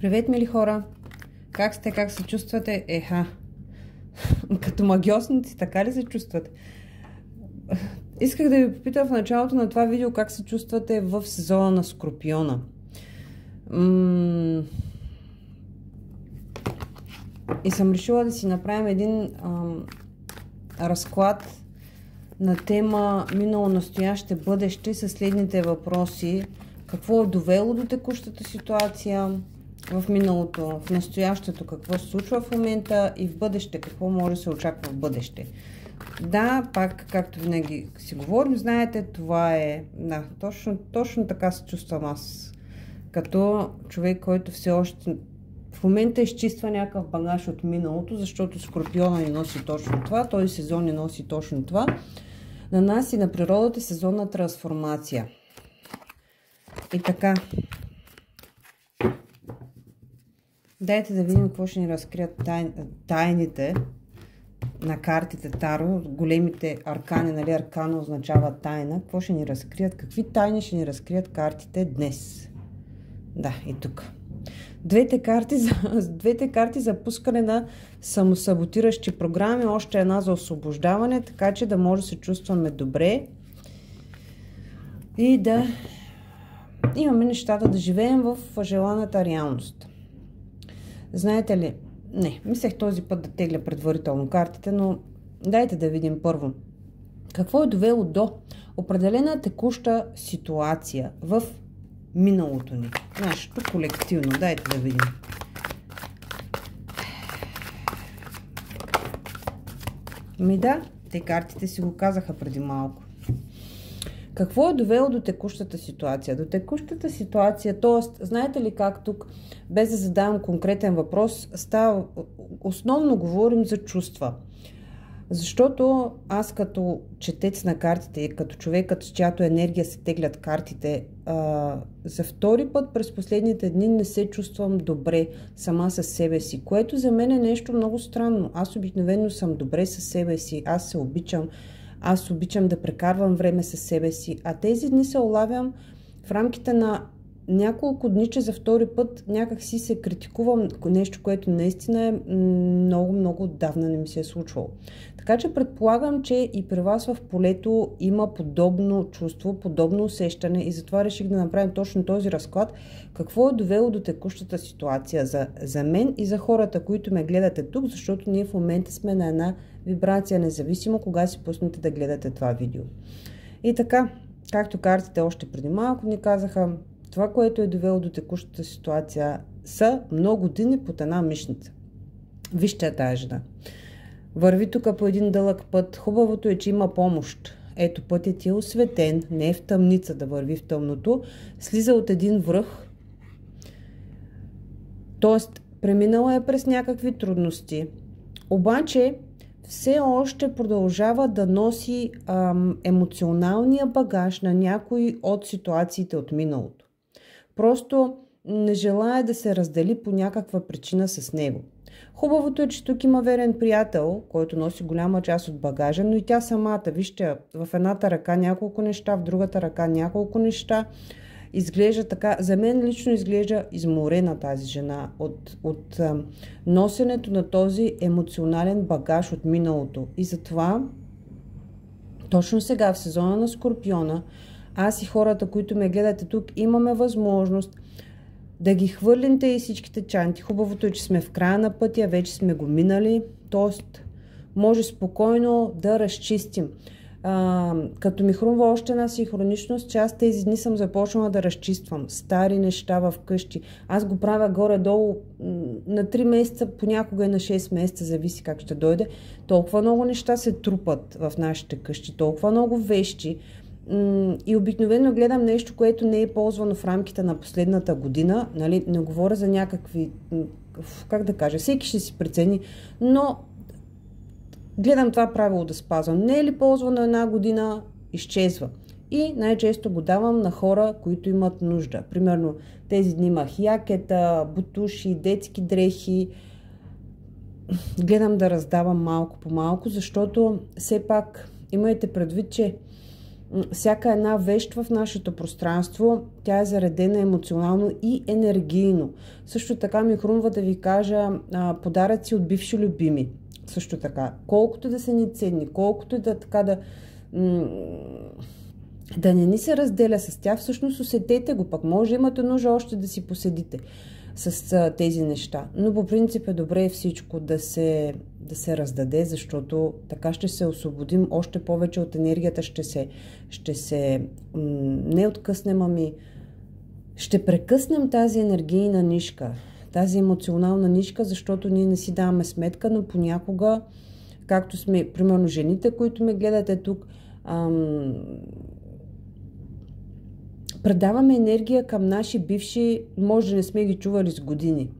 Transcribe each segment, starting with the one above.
Привет, мили хора! Как сте, как се чувствате? Еха! Като магиосници, така ли се чувствате? Исках да ви попитам в началото на това видео как се чувствате в сезона на Скорпиона. М- и съм решила да си направим един ам, разклад на тема минало, настояще, бъдеще с следните въпроси. Какво е довело до текущата ситуация в миналото, в настоящето, какво се случва в момента и в бъдеще, какво може да се очаква в бъдеще. Да, пак, както винаги си говорим, знаете, това е... Да, точно, точно така се чувствам аз. Като човек, който все още в момента изчиства някакъв багаж от миналото, защото Скорпиона ни носи точно това, този сезон ни носи точно това. На нас и на природата е сезонна трансформация. И така. Дайте да видим какво ще ни разкрият тай... тайните на картите Таро. Големите аркани, нали аркана означава тайна. Какво ще ни разкрият? Какви тайни ще ни разкрият картите днес? Да, и тук. Двете карти, за, двете карти за пускане на самосаботиращи програми, още една за освобождаване, така че да може да се чувстваме добре и да имаме нещата да живеем в желаната реалност. Знаете ли, не, мислех този път да тегля предварително картите, но дайте да видим първо. Какво е довело до определена текуща ситуация в миналото ни. Нашето колективно. Дайте да видим. Ми да, те картите си го казаха преди малко. Какво е довело до текущата ситуация? До текущата ситуация, т.е. знаете ли как тук, без да задавам конкретен въпрос, става, основно говорим за чувства. Защото аз като четец на картите като човекът, с чиято енергия се теглят картите, а, за втори път през последните дни не се чувствам добре сама с себе си, което за мен е нещо много странно. Аз обикновено съм добре с себе си, аз се обичам, аз обичам да прекарвам време с себе си, а тези дни се олавям в рамките на няколко дни, че за втори път някак си се критикувам нещо, което наистина е много, много отдавна не ми се е случвало. Така че предполагам, че и при вас в полето има подобно чувство, подобно усещане и затова реших да направим точно този разклад. Какво е довело до текущата ситуация за, за мен и за хората, които ме гледате тук, защото ние в момента сме на една вибрация, независимо кога си пуснете да гледате това видео. И така, както картите още преди малко ни казаха, това, което е довело до текущата ситуация, са много дни под една мишница. Вижте тази жена. Върви тук по един дълъг път. Хубавото е, че има помощ. Ето пътят е осветен, не е в тъмница да върви в тъмното. Слиза от един връх. Тоест, преминала е през някакви трудности. Обаче, все още продължава да носи ам, емоционалния багаж на някои от ситуациите от миналото. Просто не желая да се раздели по някаква причина с него. Хубавото е, че тук има верен приятел, който носи голяма част от багажа, но и тя самата, вижте, в едната ръка няколко неща, в другата ръка няколко неща. Изглежда така, за мен лично изглежда изморена тази жена от, от носенето на този емоционален багаж от миналото. И затова, точно сега в сезона на Скорпиона, аз и хората, които ме гледате тук, имаме възможност да ги хвърлите и всичките чанти. Хубавото е, че сме в края на пътя, вече сме го минали, т.е. може спокойно да разчистим. А, като ми хрумва още една синхроничност, че аз тези дни съм започнала да разчиствам стари неща в къщи. Аз го правя горе-долу на 3 месеца, понякога и на 6 месеца, зависи как ще дойде. Толкова много неща се трупат в нашите къщи, толкова много вещи, и обикновено гледам нещо, което не е ползвано в рамките на последната година. Нали? Не говоря за някакви, как да кажа, всеки ще си прецени, но гледам това правило да спазвам. Не е ли ползвано една година, изчезва. И най-често го давам на хора, които имат нужда. Примерно тези дни имах якета, бутуши, детски дрехи. Гледам да раздавам малко по малко, защото все пак имайте предвид, че всяка една вещ в нашето пространство, тя е заредена емоционално и енергийно. Също така ми хрумва да ви кажа подаръци от бивши любими. Също така. Колкото да са ни ценни, колкото да така да да не ни се разделя с тях, всъщност усетете го, пък може имате нужда още да си поседите с а, тези неща. Но по принцип е добре всичко да се, да се раздаде, защото така ще се освободим още повече от енергията, ще се, ще се не откъснем, ами ще прекъснем тази енергийна нишка, тази емоционална нишка, защото ние не си даваме сметка, но понякога, както сме, примерно жените, които ме гледате тук, ам, предаваме енергия към наши бивши, може не сме ги чували с години.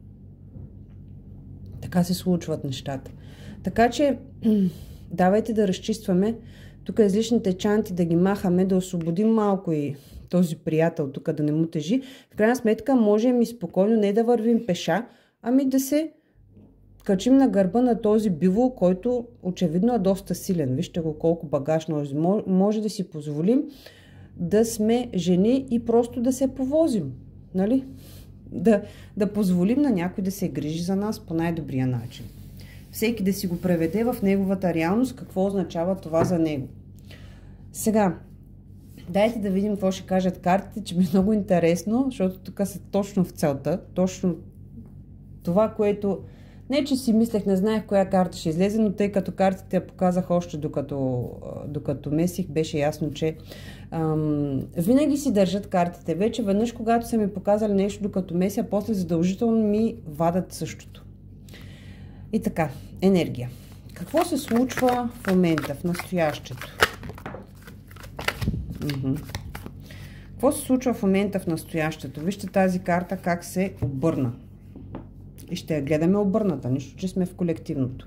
Така се случват нещата. Така че, давайте да разчистваме. Тук излишните чанти да ги махаме, да освободим малко и този приятел тук да не му тежи. В крайна сметка можем и спокойно не да вървим пеша, ами да се качим на гърба на този биво, който очевидно е доста силен. Вижте го колко багаж носи. Може да си позволим да сме жени и просто да се повозим. Нали? Да, да позволим на някой да се грижи за нас по най-добрия начин. Всеки да си го преведе в неговата реалност, какво означава това за него. Сега, дайте да видим какво ще кажат картите, че ми е много интересно, защото тук са точно в целта, точно това, което не, че си мислех, не знаех коя карта ще излезе, но тъй като картите я показах още докато, докато месих, беше ясно, че ам, винаги си държат картите. Вече веднъж, когато са ми показали нещо докато меся, после задължително ми вадат същото. И така, енергия. Какво се случва в момента, в настоящето? Какво се случва в момента в настоящето? Вижте тази карта как се обърна и ще я гледаме обърната, нищо, че сме в колективното.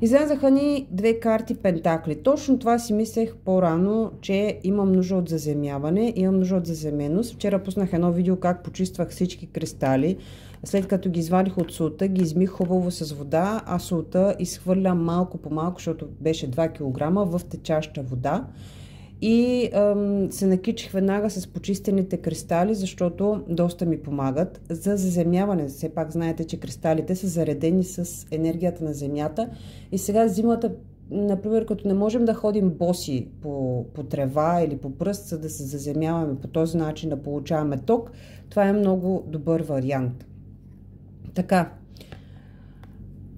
Излязаха ни две карти пентакли. Точно това си мислех по-рано, че имам нужда от заземяване, имам нужда от заземеност. Вчера пуснах едно видео как почиствах всички кристали. След като ги извадих от султа, ги измих хубаво с вода, а султа изхвърлям малко по малко, защото беше 2 кг в течаща вода и ам, се накичих веднага с почистените кристали, защото доста ми помагат за заземяване. Все пак знаете, че кристалите са заредени с енергията на Земята и сега зимата например, като не можем да ходим боси по, по трева или по пръст, за да се заземяваме по този начин, да получаваме ток, това е много добър вариант. Така.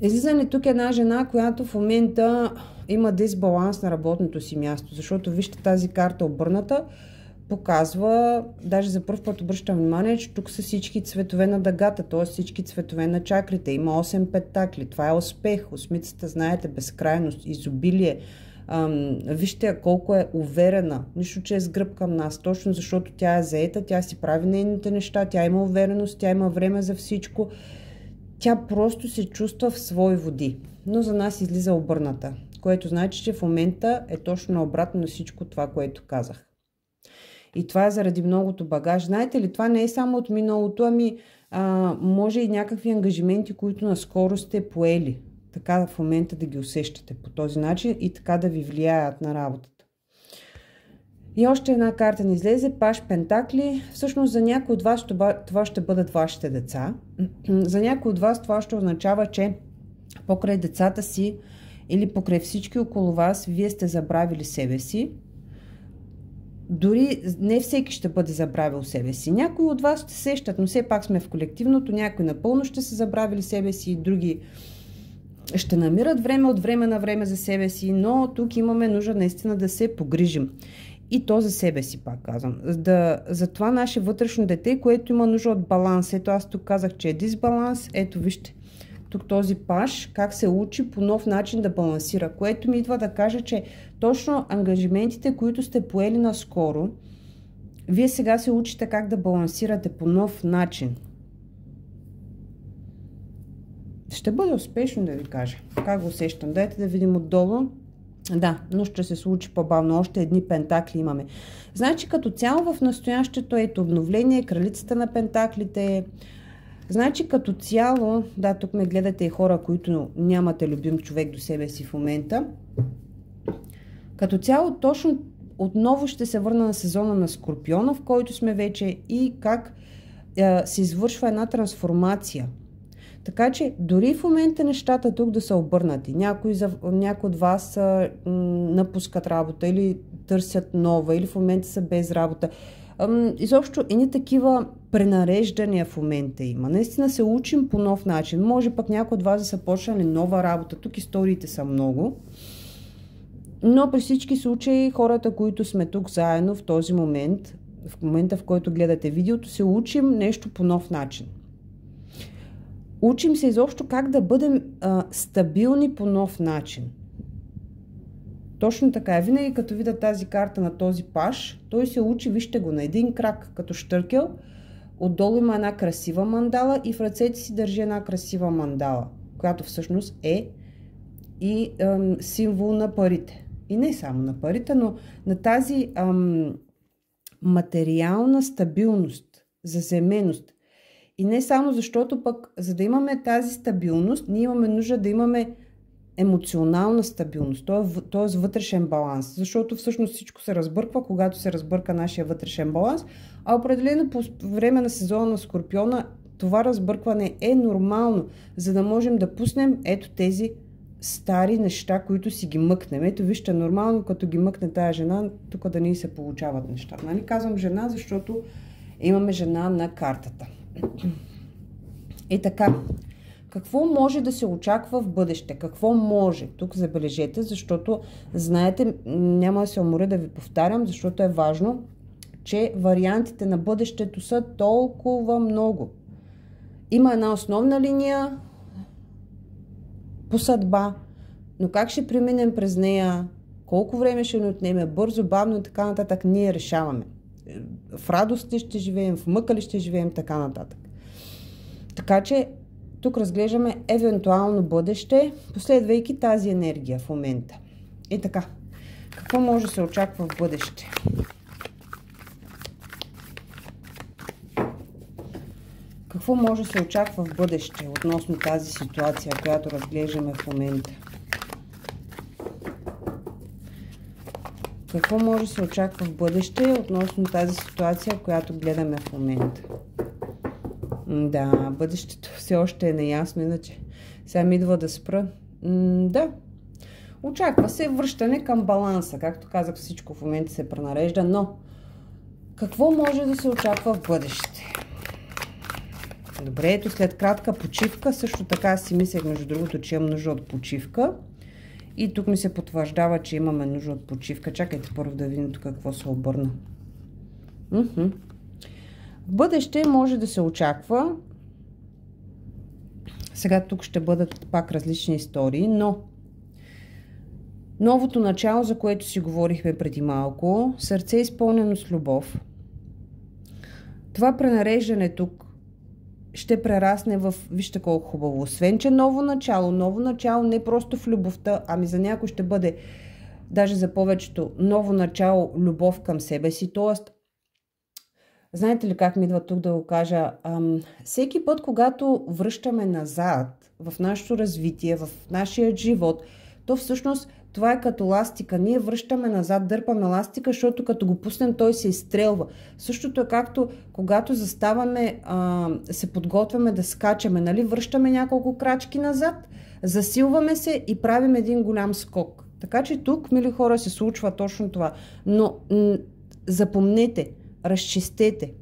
Излизане тук една жена, която в момента има дисбаланс на работното си място, защото вижте тази карта обърната, показва, даже за първ път обръщам внимание, че тук са всички цветове на дъгата, т.е. всички цветове на чакрите. Има 8 петакли. Това е успех. Осмицата, знаете, безкрайност, изобилие. Ам, вижте колко е уверена. Нищо, че е с гръб към нас. Точно защото тя е заета, тя си прави нейните неща, тя има увереност, тя има време за всичко. Тя просто се чувства в свои води. Но за нас излиза обърната което значи, че в момента е точно обратно на всичко това, което казах. И това е заради многото багаж. Знаете ли, това не е само от миналото, ами а, може и някакви ангажименти, които наскоро сте поели. Така в момента да ги усещате по този начин и така да ви влияят на работата. И още една карта ни излезе, Паш Пентакли. Всъщност за някои от вас това ще бъдат вашите деца. За някои от вас това ще означава, че покрай децата си или покрай всички около вас, вие сте забравили себе си. Дори не всеки ще бъде забравил себе си. Някои от вас ще сещат, но все пак сме в колективното. Някои напълно ще са забравили себе си, други ще намират време от време на време за себе си, но тук имаме нужда наистина да се погрижим. И то за себе си, пак казвам. Да, за това наше вътрешно дете, което има нужда от баланс. Ето аз тук казах, че е дисбаланс. Ето вижте, тук този паш, как се учи по нов начин да балансира, което ми идва да кажа, че точно ангажиментите, които сте поели наскоро, вие сега се учите как да балансирате по нов начин. Ще бъде успешно да ви кажа. Как го усещам? Дайте да видим отдолу. Да, но ще се случи по-бавно. Още едни пентакли имаме. Значи като цяло в настоящето ето обновление, кралицата на пентаклите, Значи като цяло, да, тук ме гледате и хора, които нямате любим човек до себе си в момента. Като цяло, точно отново ще се върна на сезона на Скорпиона, в който сме вече и как е, се извършва една трансформация. Така че дори в момента нещата тук да са обърнати, някои, за, някои от вас а, м, напускат работа или търсят нова, или в момента са без работа. А, изобщо едни такива пренареждания в момента има. Наистина се учим по нов начин. Може пък някои от вас да са почнали нова работа. Тук историите са много. Но при всички случаи хората, които сме тук заедно в този момент, в момента в който гледате видеото, се учим нещо по нов начин. Учим се изобщо как да бъдем а, стабилни по нов начин. Точно така е. Винаги като видя тази карта на този паш, той се учи, вижте го, на един крак, като штъркел. Отдолу има една красива мандала и в ръцете си държи една красива мандала, която всъщност е и ам, символ на парите. И не само на парите, но на тази ам, материална стабилност, заземеност. И не само защото пък, за да имаме тази стабилност, ние имаме нужда да имаме емоционална стабилност, т.е. вътрешен баланс. Защото всъщност всичко се разбърква, когато се разбърка нашия вътрешен баланс, а определено по време на сезона на Скорпиона това разбъркване е нормално, за да можем да пуснем ето тези стари неща, които си ги мъкнем. Ето вижте, нормално като ги мъкне тая жена, тук да ни се получават неща. Нали? Казвам жена, защото имаме жена на картата. И така, какво може да се очаква в бъдеще? Какво може? Тук забележете, защото знаете, няма да се уморя да ви повтарям, защото е важно, че вариантите на бъдещето са толкова много. Има една основна линия по съдба, но как ще преминем през нея, колко време ще ни отнеме, бързо, бавно и така нататък, ние решаваме. В радост ли ще живеем, в мъка ли ще живеем, така нататък. Така че тук разглеждаме евентуално бъдеще, последвайки тази енергия в момента. И така, какво може да се очаква в бъдеще? Какво може да се очаква в бъдеще относно тази ситуация, която разглеждаме в момента? Какво може да се очаква в бъдеще относно тази ситуация, която гледаме в момента? Да, бъдещето все още е неясно, иначе сега ми идва да спра. Да, очаква се връщане към баланса. Както казах, всичко в момента се пренарежда, но какво може да се очаква в бъдеще? Добре, ето след кратка почивка, също така си мислех, между другото, че имам нужда от почивка. И тук ми се потвърждава, че имаме нужда от почивка. Чакайте първо да видим тук какво се обърна. Бъдеще може да се очаква. Сега тук ще бъдат пак различни истории, но новото начало, за което си говорихме преди малко, сърце е изпълнено с любов. Това пренареждане тук ще прерасне в, вижте колко хубаво, освен, че ново начало, ново начало не просто в любовта, ами за някой ще бъде, даже за повечето, ново начало, любов към себе си, т.е. Знаете ли как ми идва тук да го кажа? Ам, всеки път, когато връщаме назад в нашето развитие, в нашия живот, то всъщност това е като ластика. Ние връщаме назад, дърпаме ластика, защото като го пуснем, той се изстрелва. Същото е както когато заставаме, а, се подготвяме да скачаме, нали? връщаме няколко крачки назад, засилваме се и правим един голям скок. Така че тук, мили хора, се случва точно това. Но запомнете, разчистете.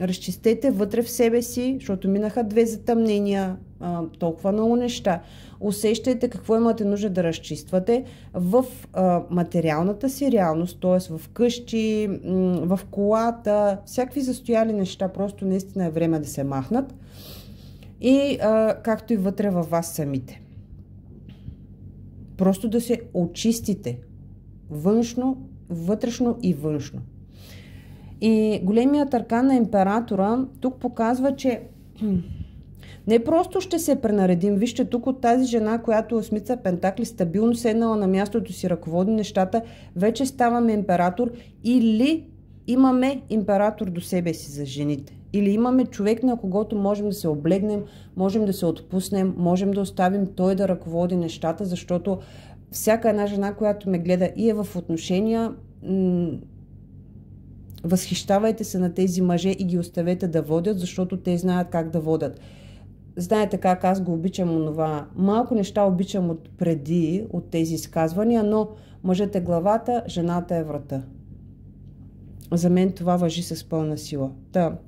Разчистете вътре в себе си, защото минаха две затъмнения, а, толкова много неща. Усещайте какво имате нужда да разчиствате в а, материалната си реалност, т.е. в къщи, в колата, всякакви застояли неща, просто наистина е време да се махнат. И а, както и вътре във вас самите. Просто да се очистите външно, вътрешно и външно. И големият аркан на императора тук показва, че не просто ще се пренаредим. Вижте тук от тази жена, която осмица Пентакли, стабилно седнала на мястото си, ръководи нещата, вече ставаме император или имаме император до себе си за жените. Или имаме човек, на когото можем да се облегнем, можем да се отпуснем, можем да оставим той да ръководи нещата, защото всяка една жена, която ме гледа и е в отношения, възхищавайте се на тези мъже и ги оставете да водят, защото те знаят как да водят. Знаете как аз го обичам онова. Малко неща обичам от преди, от тези изказвания, но мъжът е главата, жената е врата. За мен това въжи с пълна сила. Та,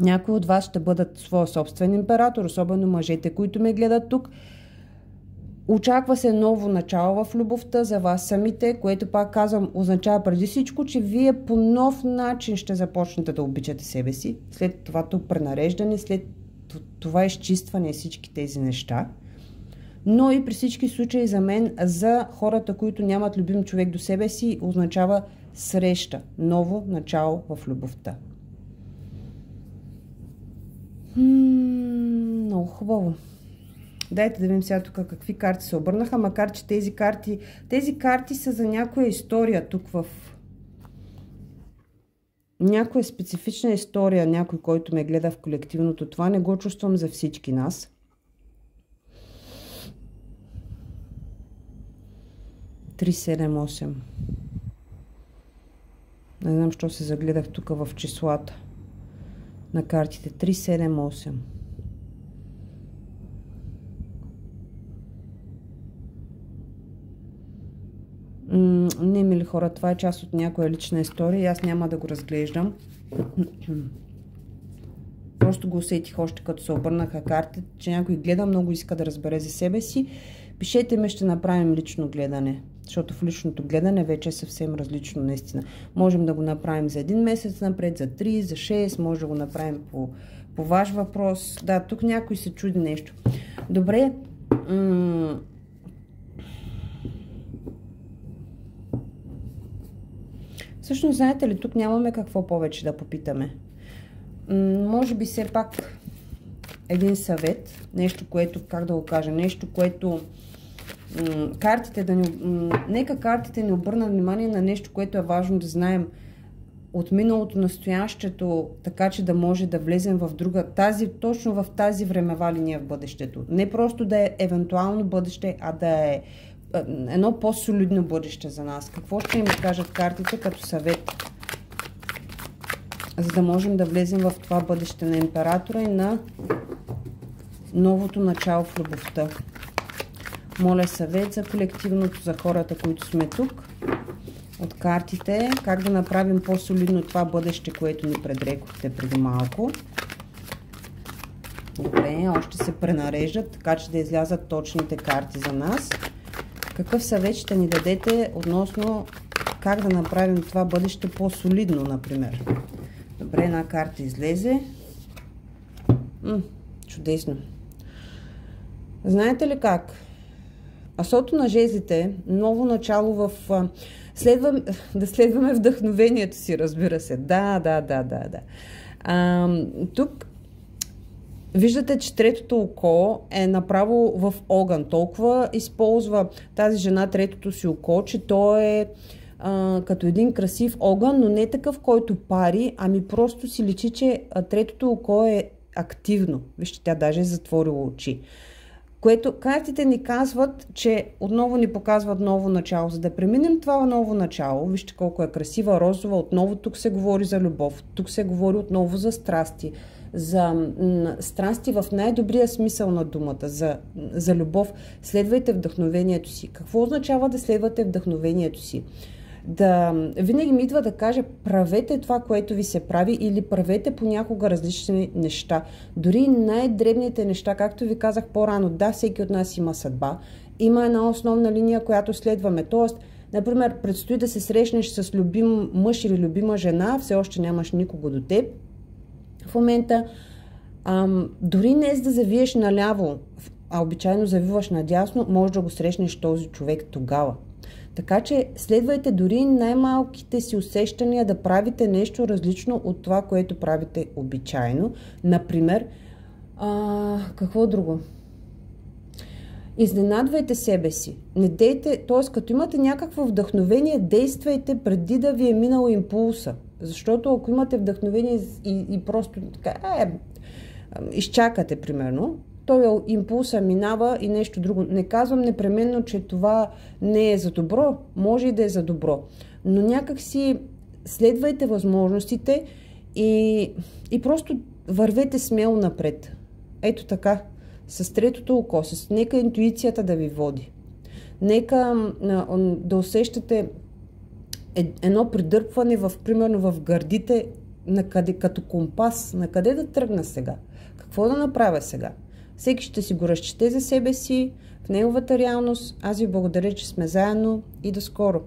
някои от вас ще бъдат своя собствен император, особено мъжете, които ме гледат тук. Очаква се ново начало в любовта за вас самите, което пак казвам означава преди всичко, че вие по нов начин ще започнете да обичате себе си, след това пренареждане, след това изчистване всички тези неща. Но и при всички случаи за мен, за хората, които нямат любим човек до себе си, означава среща, ново начало в любовта. М- много хубаво. Дайте да видим сега тук какви карти се обърнаха, макар че тези карти, тези карти са за някоя история тук в някоя специфична история, някой, който ме гледа в колективното, това не го чувствам за всички нас. Три, седем, осем. Не знам, що се загледах тук в числата на картите. 3, 7, 8. Не, мили хора, това е част от някоя лична история и аз няма да го разглеждам. Просто го усетих още като се обърнаха картите, че някой гледа, много иска да разбере за себе си. Пишете ме, ще направим лично гледане. Защото в личното гледане вече е съвсем различно, наистина. Можем да го направим за един месец напред, за 3, за 6, може да го направим по, по ваш въпрос. Да, тук някой се чуди нещо. Добре. Всъщност, знаете ли, тук нямаме какво повече да попитаме. може би все пак един съвет, нещо, което, как да го кажа, нещо, което картите да ни... Нека картите ни обърнат внимание на нещо, което е важно да знаем от миналото, настоящето, така че да може да влезем в друга, тази, точно в тази времева линия в бъдещето. Не просто да е евентуално бъдеще, а да е едно по-солидно бъдеще за нас. Какво ще им кажат картите като съвет? За да можем да влезем в това бъдеще на императора и на новото начало в любовта. Моля съвет за колективното, за хората, които сме тук. От картите, как да направим по-солидно това бъдеще, което ни предрекохте преди малко. Добре, още се пренареждат, така че да излязат точните карти за нас. Какъв съвет ще ни дадете относно как да направим това бъдеще по-солидно, например? Добре, една карта излезе. М, чудесно. Знаете ли как? Асото на жезите, ново начало в... Следвам, да следваме вдъхновението си, разбира се. Да, да, да, да, да. А, тук Виждате, че третото око е направо в огън. Толкова използва тази жена третото си око, че то е а, като един красив огън, но не такъв, който пари, ами просто си личи, че третото око е активно. Вижте, тя даже е затворила очи. Което картите ни казват, че отново ни показват ново начало. За да преминем това ново начало, вижте колко е красива, розова, отново тук се говори за любов, тук се говори отново за страсти, за страсти в най-добрия смисъл на думата, за, за любов. Следвайте вдъхновението си. Какво означава да следвате вдъхновението си? да винаги ми идва да кажа правете това, което ви се прави или правете понякога различни неща. Дори най-дребните неща, както ви казах по-рано, да, всеки от нас има съдба, има една основна линия, която следваме. Тоест, например, предстои да се срещнеш с любим мъж или любима жена, все още нямаш никого до теб. В момента, ам, дори не да завиеш наляво, а обичайно завиваш надясно, може да го срещнеш този човек тогава. Така че следвайте дори най-малките си усещания да правите нещо различно от това, което правите обичайно. Например, а, какво друго? Изненадвайте себе си. Не дейте, т.е. като имате някакво вдъхновение, действайте преди да ви е минал импулса. Защото ако имате вдъхновение и, и просто така, е, изчакате, примерно, той импулса минава и нещо друго. Не казвам непременно, че това не е за добро, може и да е за добро. но някак си следвайте възможностите и, и просто вървете смело напред. Ето така, с третото око, с нека интуицията да ви води. Нека да усещате едно придърпване в, примерно в гърдите, на къде, като компас, на къде да тръгна сега, какво да направя сега. Всеки ще си го разчете за себе си, в неговата реалност. Аз ви благодаря, че сме заедно и до скоро!